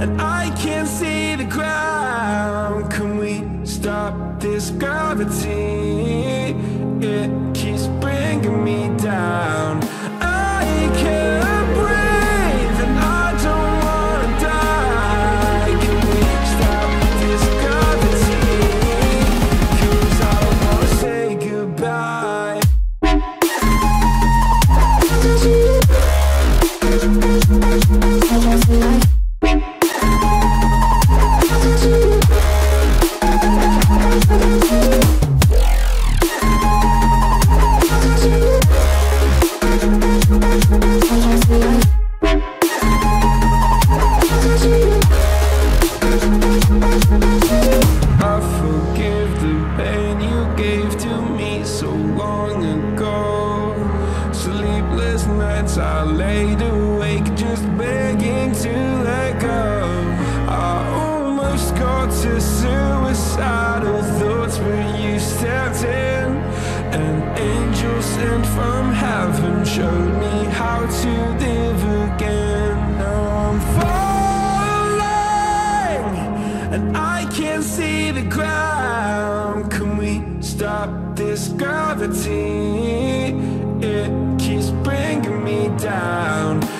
and I can't see the ground. Can we stop this gravity? Showed me how to live again. Now I'm falling and I can't see the ground. Can we stop this gravity? It keeps bringing me down.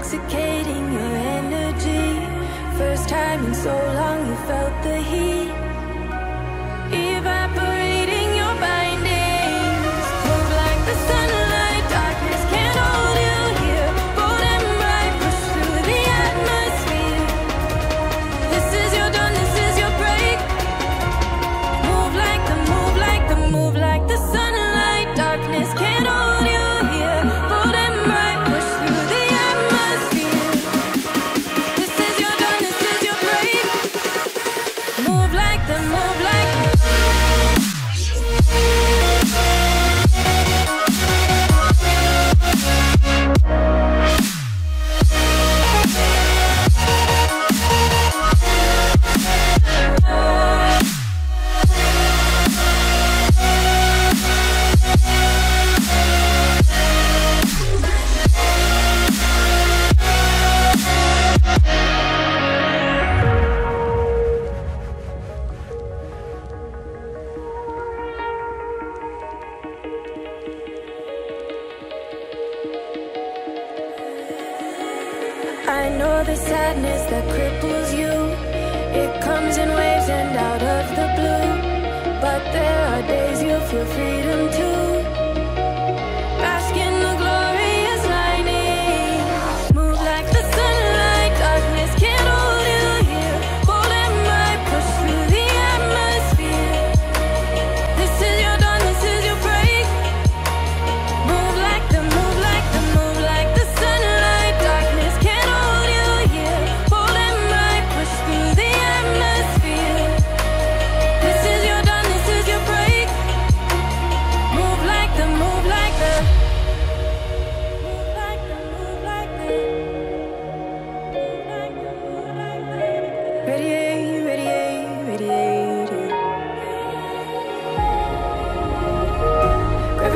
Intoxicating your energy. First time in so long, you felt the heat, I know the sadness that cripples you. It comes in waves and out of the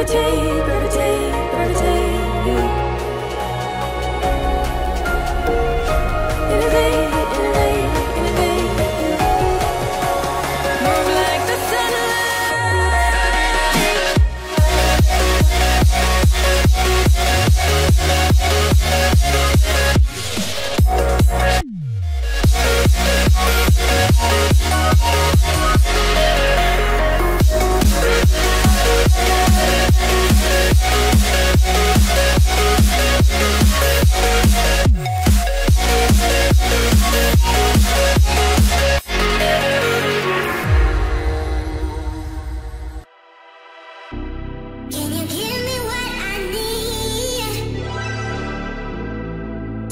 take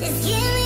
Just give